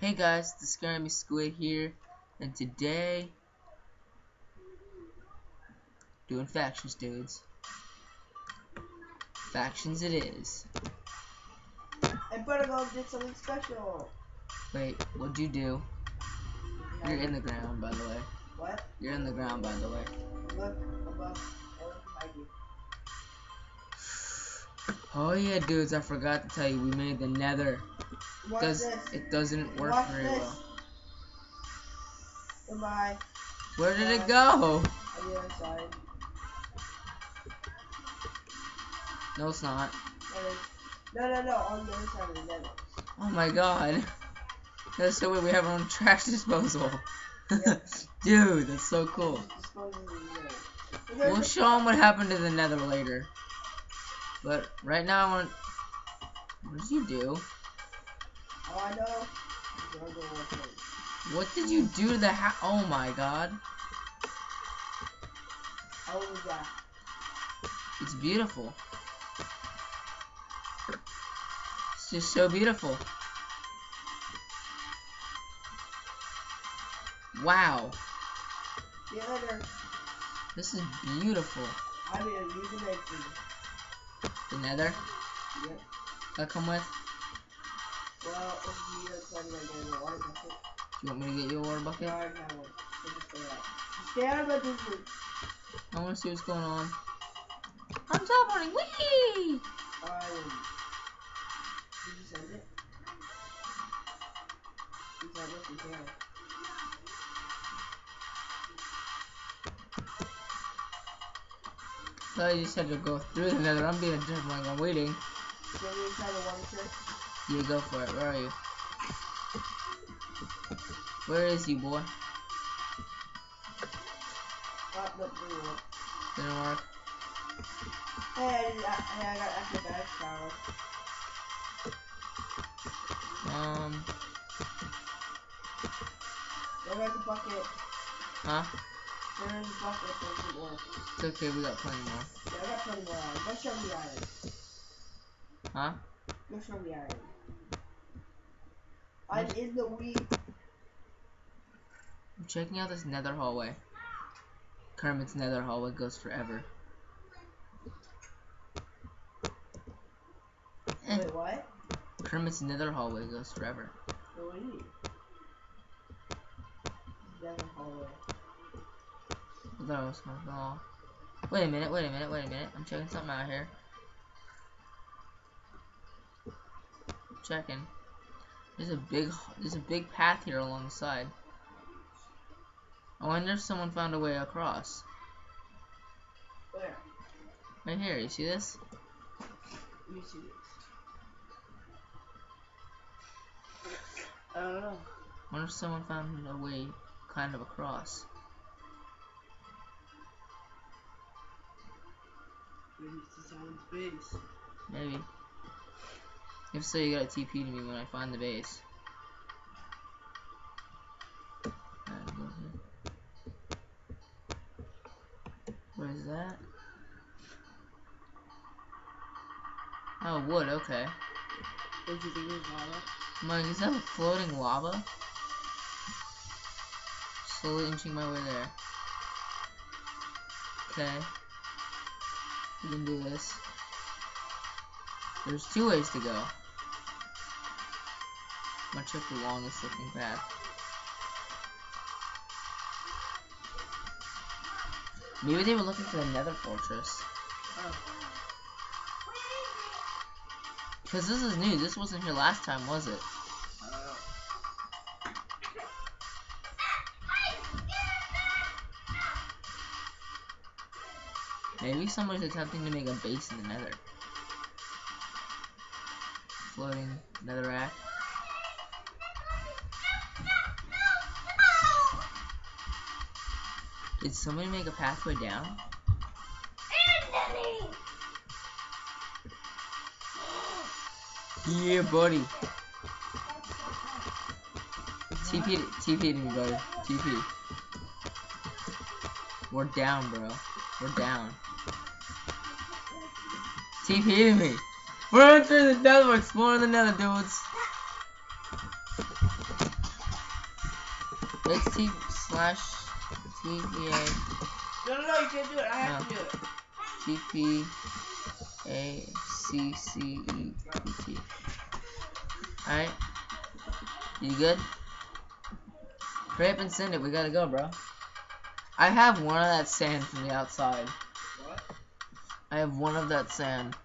Hey guys, the SkyArmy Squid here, and today, doing factions, dudes. Factions it is. I better go get something special. Wait, what'd you do? You're in the ground, by the way. What? You're in the ground, by the way. Look above. Oh yeah, dudes, I forgot to tell you, we made the nether. Watch Does this. It doesn't work Watch very this. well. Goodbye. Where did it Uh, go? On the other side. No, it's not. No, no, no. On the other side of the nether. Oh my god. That's so weird, we have our own trash disposal. Yeah. Dude, that's so cool. Just dispose of the nether. And there's We'll show them what happened to the nether later. But right now I want... What did you do? Oh, I know. Don't go one thing. What did you do to the ha- Oh my god. How was that? It's beautiful. It's just so beautiful. Wow. See you later. This is beautiful. I mean, you can make me. The nether Yep. I come with. Well, if you a water bucket, you want me to get you a water bucket? already have one. Stay out. Of my. I want to see what's going on. I'm teleporting. Whee! Um, did you send it? You it? You can. So I just had to go through the nether. I'm being a jerk. Like I'm waiting. You want me to try the water trick? You go for it. Where are you? Where is you, boy? Oh, no, didn't work. Didn't work. Hey, I, hey, I got acrobatics power. Um, goes a bucket. huh? There's a bucket that doesn't. It's okay. We got plenty more. Yeah, I got plenty more iron. Go show me the iron. Huh? Go show me the iron. I'm in the weed. I'm checking out this nether hallway. Kermit's nether hallway goes forever. Eh, Wait, what? Kermit's nether hallway goes forever. What do you mean? Nether hallway. I thought it was. Wait a minute, wait a minute, wait a minute. I'm checking something out here. Checking. There's a big, there's a big path here along the side. I wonder if someone found a way across. Where? Right here, you see this? Me see this. I don't know. I wonder if someone found a way kind of across. Maybe it's the someone's base. Maybe. If so, you gotta TP to me when I find the base. Alright, go here. What is that? Oh, wood, okay. Don't you think it's lava? Mike, is that floating lava? Slowly inching my way there. Okay. We can do this. There's two ways to go. I'm gonna check the longest looking path. Maybe they were looking for the nether fortress. Oh. Because this is new. This wasn't here last time, was it? Maybe somebody's attempting to make a base in the nether. Floating netherrack. Did somebody make a pathway down? Yeah, buddy. TP, TP to me, buddy. TP. We're down, bro. We're down. TP to me. We're entering the nether. We're exploring the nether, dudes. It's T slash TPA No, no, no, you can't do it. I have No. to do it. TP A C C E P T. Alright. You good? Hurry up and send it. We gotta go, bro. I have one of that sand from the outside. I have one of that sand.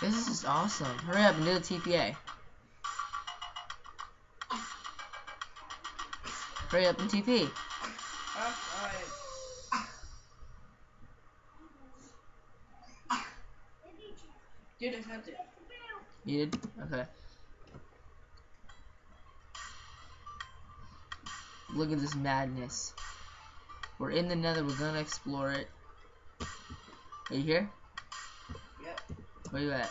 This is just awesome. Hurry up and do the TPA. Hurry up and TP. Dude, I. You did? Okay. Look at this madness. We're in the nether, we're gonna explore it. Are you here? Yep. Where you at?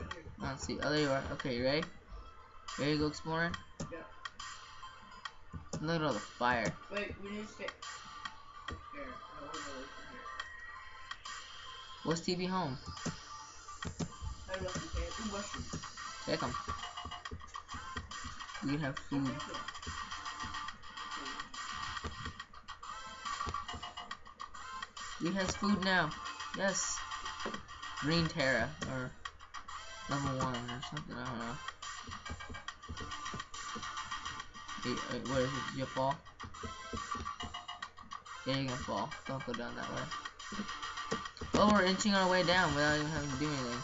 Right here. Let's see. Oh, there you are. Okay, you ready? Ready to go exploring? Yep. Look at all the fire. Wait, we need to stay. Here, I want to go from here. What's TV home? I don't know if you can. Ooh, mushrooms. Take 'em. We can have food. We has food now. Yes. Green Terra, or level one, or something. I don't know. Wait, wait, where is it? You fall? Yeah, you're gonna fall. Don't go down that way. Oh, we're inching our way down without even having to do anything.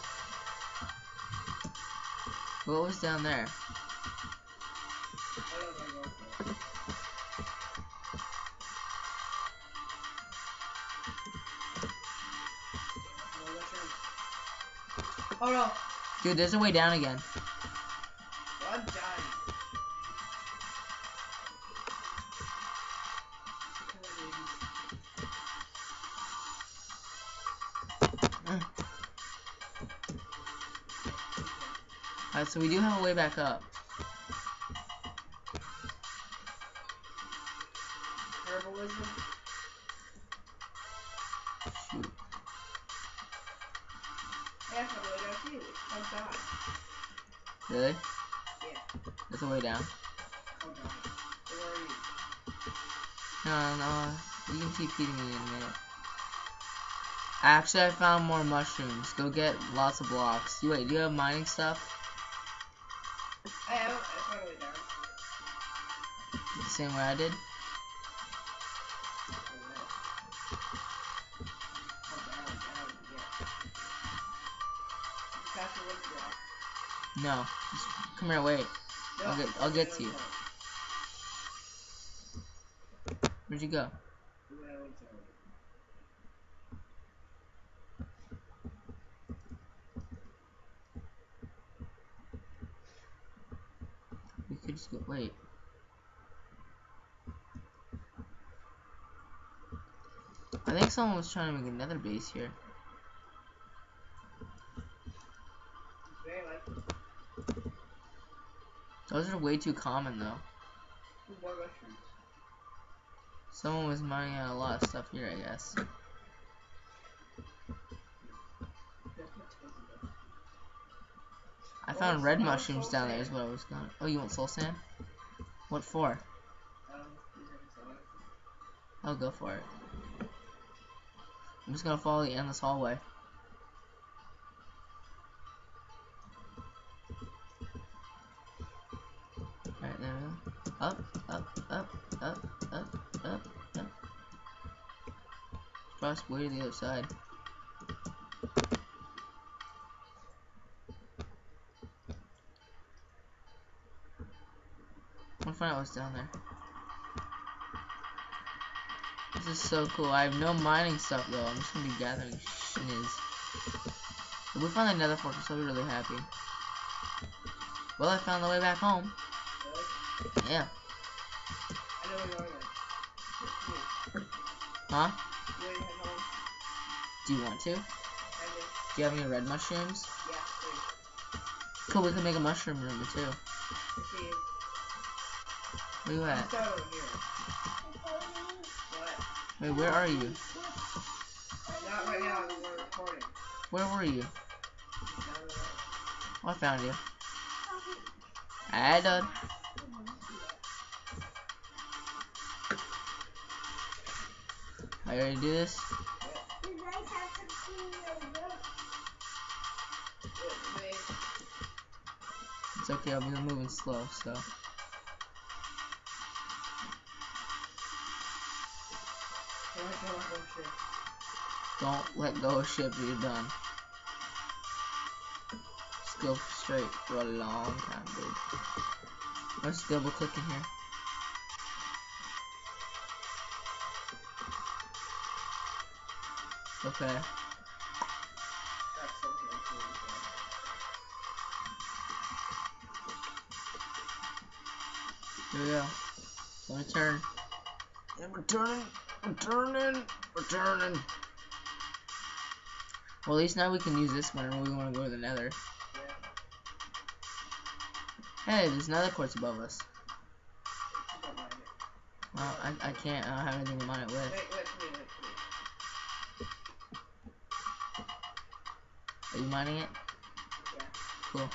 What was down there? Oh no! Dude, there's a way down again. I'm dying. Alright, so we do have a way back up. Keep feeding me in a minute. Actually, I found more mushrooms. Go get lots of blocks. You wait, do you have mining stuff? I have. I found a way down. The same way I did? No. Just come here, wait. I'll get- I'll get to you. Where'd you go? We could just go, wait. I think someone was trying to make another base here. Those are way too common though. Someone was mining out a lot of stuff here, I guess. I found red mushrooms down there is what I was going. Oh, you want soul sand? What for? I'll go for it. I'm just gonna follow the endless hallway. We go. Up, up, up, up, up, up, up. Cross way to the other side. I want find out what's down there. This is so cool. I have no mining stuff though. I'm just gonna be gathering shiz. If we find another fortress, I'll be really happy. Well, I found the way back home. Yeah. Huh? Do you want to? Do you have any red mushrooms? Yeah. Cool, we can make a mushroom room too. Look at. Wait, where are you? Where were you? Oh, I found you. I done. Are you do this? It's okay, I'm moving slow, so. Don't let go of ship you're done. Just go straight for a long time, dude. Let's double click in here. Okay. I'm. Here we go. I'm gonna turn. And we're turning. We're turning. We're turning. Well, at least now we can use this one whenever we want to go to the nether. Hey, there's nether quartz above us. Don't mind it. Well, I, I can't. I don't have anything to mine it with. Wait, wait, wait, wait, wait. Are you mining it? Yeah. Cool.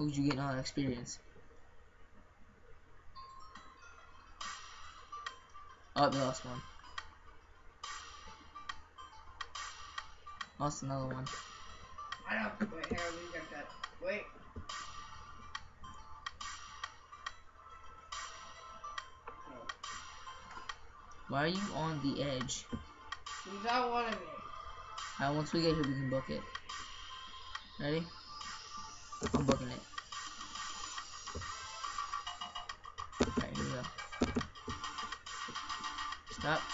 What would you get all that experience? Oh, we lost one. Lost another one. I don't. Wait, on, let me that. Wait. Why are you on the edge? He's not one of me. Alright, once we get here, we can book it. Ready? I'm booking it.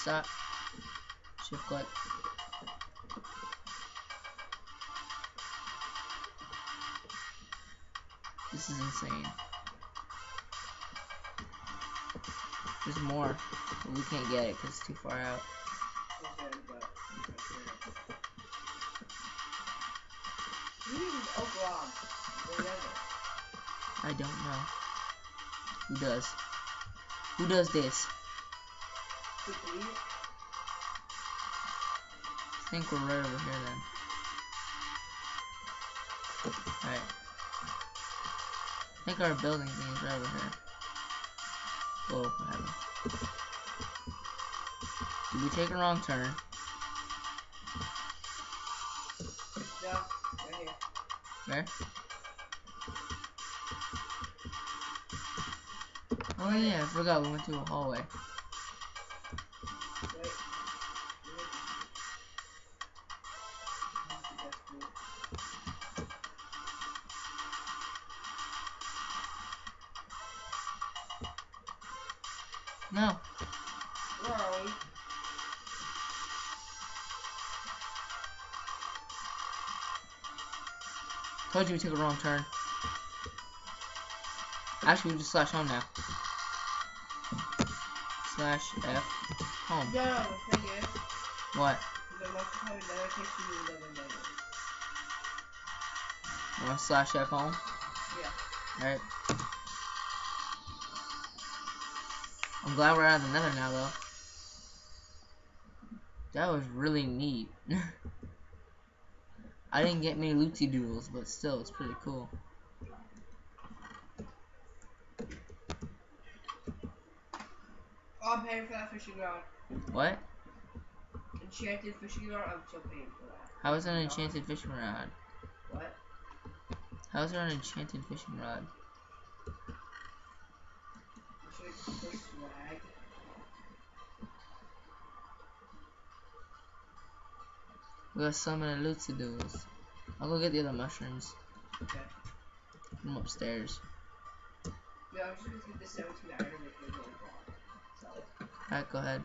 Stop. Shift click. This is insane. There's more, but we can't get it because it's too far out. I don't know. Who does? Who does this? I think we're right over here then. Alright. I think our building thing is right over here. Whoa, what happened? Did we take a wrong turn? No, right here. Where? Oh yeah, I forgot we went through a hallway. No. Where are we? Told you we took a wrong turn. Actually, we just slash home now. Slash F home. No, no, the thing is, What? the most probably never takes you to another. You want to slash F home? Yeah. Alright. I'm glad we're out of the nether now, though. That was really neat. I didn't get many lootsy doodles, but still, it's pretty cool. I'm paying for that fishing rod. What? Enchanted fishing rod, I'm still paying for that. How is that an enchanted fishing rod? What? How is there an enchanted fishing rod? We got summon a lootsy doodles. I'll go get the other mushrooms. Okay. I'm upstairs. Yeah, I'm just gonna get this 17 iron and make it really block. So, Alright, go ahead.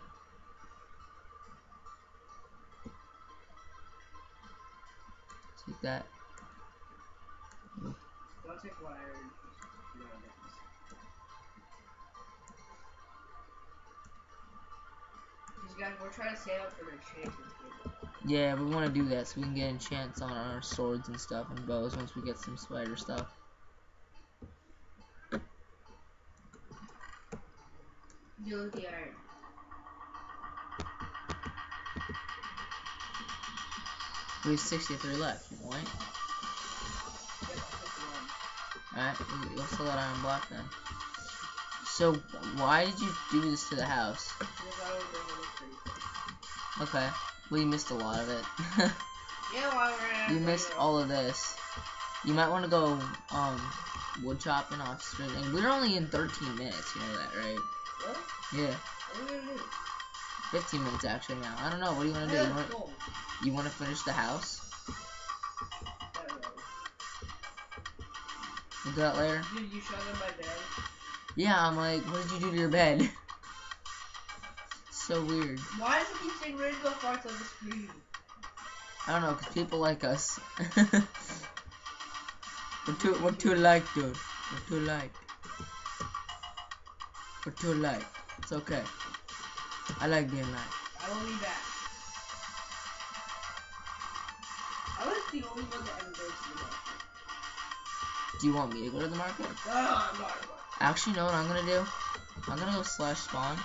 Take that. don't take one guys, we're trying to save up for the enchanted table. Yeah, we want to do that so we can get enchants on our swords and stuff and bows once we get some spider stuff. Deal with the iron. We have 63 left, right? Yep, I'll take one. Alright, you- sell that iron block then. So, why did you do this to the house? Because I don't know what it's pretty. Okay. Well, you missed a lot of it. Yeah, well, we're you missed all of this. You might want to go, um, wood chopping off stream. And we're only in 13 minutes, you know that, right? What? Yeah. What are we gonna do? 15 minutes actually now. I don't know. What do you want to do? You want, you want to finish the house? I. We'll do that later? Dude, you shot in my bed. Yeah, I'm like, what did you do to your bed? so weird. Why does it keep saying rainbow parts on the screen? I don't know, cause people like us. we're too, we're too like, dude. We're too like. We're too like. It's okay. I like being like. I will be back. I was the only one that ever goes to the market. Do you want me to go to the market? Ah, I'm not. Actually, know what I'm gonna do? I'm gonna go slash spawn.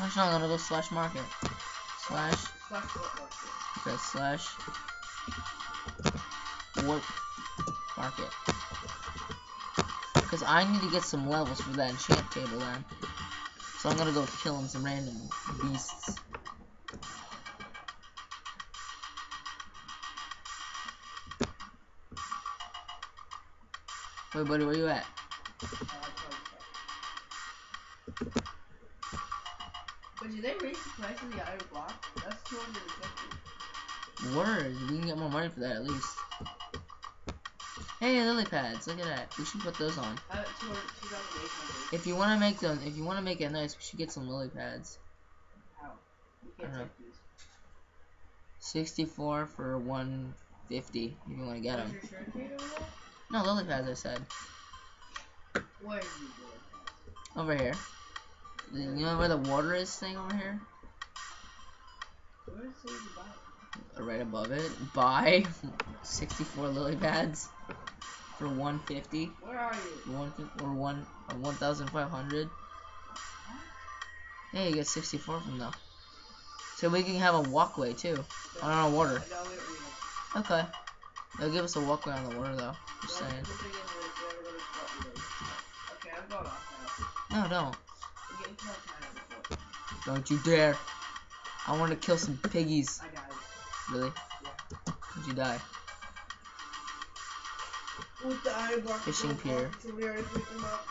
Actually, no, I'm gonna go slash market. Slash, Slash okay, slash warp market. Because I need to get some levels for that enchant table then. So I'm gonna go killing some random beasts. Wait, buddy, where you at? The of iron block? That's 250. Word, we can get more money for that at least. Hey, lily pads, look at that. We should put those on. Uh, I'm 200 2,800. If you want to make them, if you want to make it nice, we should get some lily pads. How? I don't take these. 64 for 150 if you want to get them. your shirt made over there? No, lily pads I said. Where are you doing? Over here. You know where the water is thing over here? Right above it. Buy 64 lily pads for 150 Where are you? one or one or 1,500. Yeah, you get 64 from though. So we can have a walkway too on our water. No, we don't need it. Okay. They'll give us a walkway on the water though. Just saying. the thing is, we're never gonna spot you later. Okay, I'm going off now. No, don't. I'm getting too much time before. Don't you dare. I want to kill some piggies. I died. Really? Did you die? With the iron block. Fishing pier. So we already picked them up.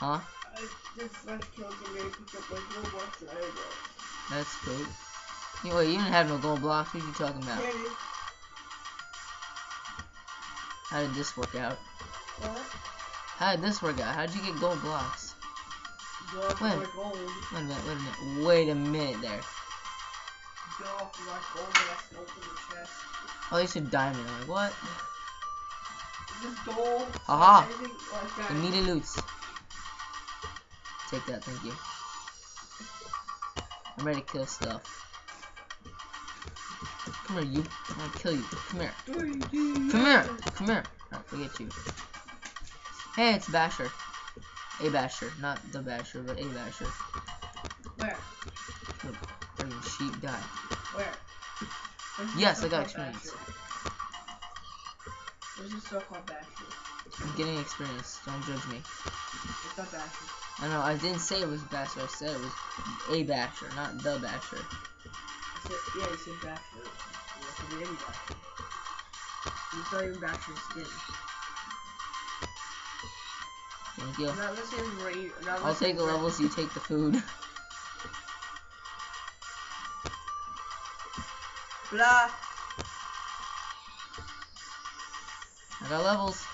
Huh? I just slash killed and picked up like no blocks and iron blocks. That's cool. You, wait, you didn't have no gold blocks. What are you talking about? Yeah. How did this work out? What? How did this work out? How did you get gold blocks? Go off When? gold. Wait a minute, wait a minute. Wait a minute there. Go off my gold and I can open the chest. Oh, you said diamond. Like, what? Just gold. Aha. Like. Immediate loots. Take that, thank you. I'm ready to kill stuff. Come here, you. I'm gonna kill you. Come here. Come here. Come here. Alright, forget you. Hey, it's Basher. A Basher. Not the Basher, but a Basher. Where? Sheep die. Where? Yes, I got experience. Basher? Where's the so-called? I'm getting experience. Don't judge me. It's not. I know, I didn't say it was Basher. I said it was a Basher, not the Basher. I said, yeah, you said Basher. You said Eddie Basher. It's not even Basher's skin. Thank you. Listening to radio. I'm not I'll take the levels, you take the food. Blah. I got levels.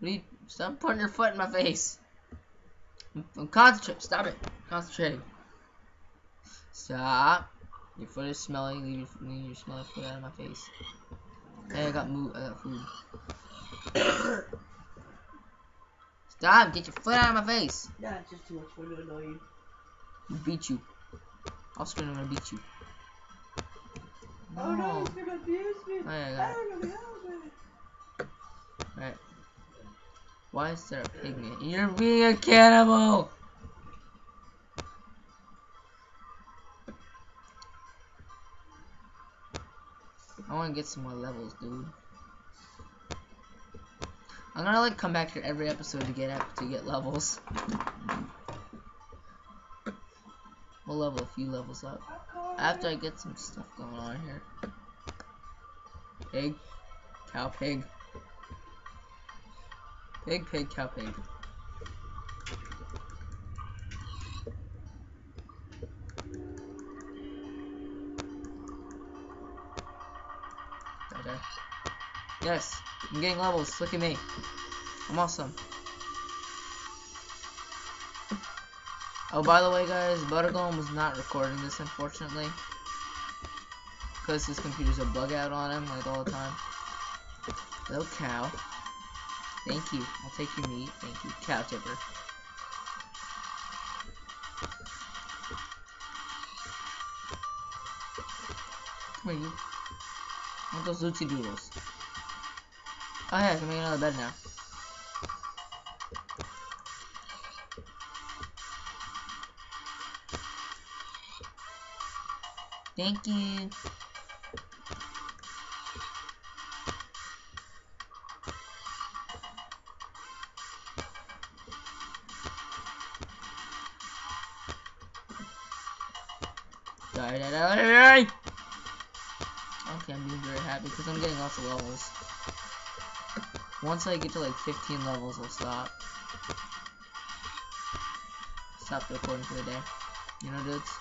You, stop putting your foot in my face. I'm, I'm concentrating. Stop it. Concentrating. Stop. Your foot is smelly. Leave your, leave your smelly foot out of my face. Hey, I got moo. I got food. Stop. Get your foot out of my face. Yeah, it's just too much fun to annoy you. Beat you. I'll scream. I'm gonna beat you. Oh no, he's gonna abuse me. Oh, yeah, I I don't know how to. Right. Why is there a pygmy? You're being a cannibal! I want to get some more levels, dude. I'm gonna like come back here every episode to get up to get levels. We'll level a few levels up after I get some stuff going on here. Pig, cow, pig, pig, pig, cow, pig. Okay. Yes, I'm getting levels. Look at me. I'm awesome. Oh, by the way, guys, Buttergolem was not recording this, unfortunately. Because his computer's a bug out on him, like, all the time. Little cow. Thank you. I'll take your meat. Thank you. Cow tipper. Come here, you. I want those Lootsy Doodles. Oh, hey, I can make another bed now. Thank you. Okay, I'm being very happy because I'm getting lots of levels. Once I get to like 15 levels, I'll stop. Stop recording for the day. You know, dudes?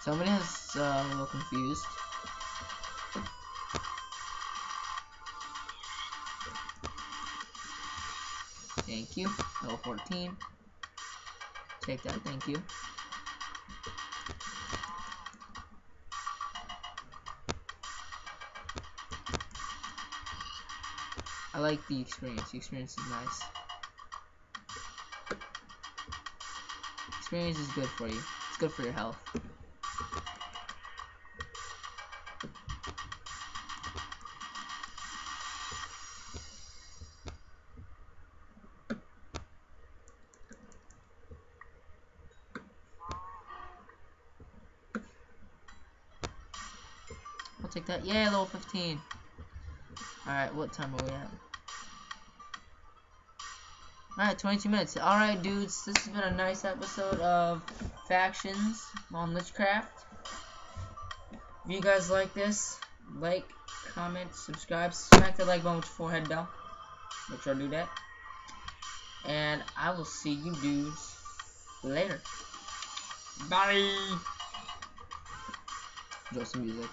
Somebody has uh, a little confused. Thank you. Level 14. Take that, thank you. Like the experience. The experience is nice. Experience is good for you. It's good for your health. I'll take that. Yeah, level 15. Alright, what time are we at? Alright, 22 minutes. Alright, dudes, this has been a nice episode of Factions on Lichcraft. If you guys like this, like, comment, subscribe, smack the like button with your forehead bell. Make sure to do that. And I will see you dudes later. Bye! Enjoy some music.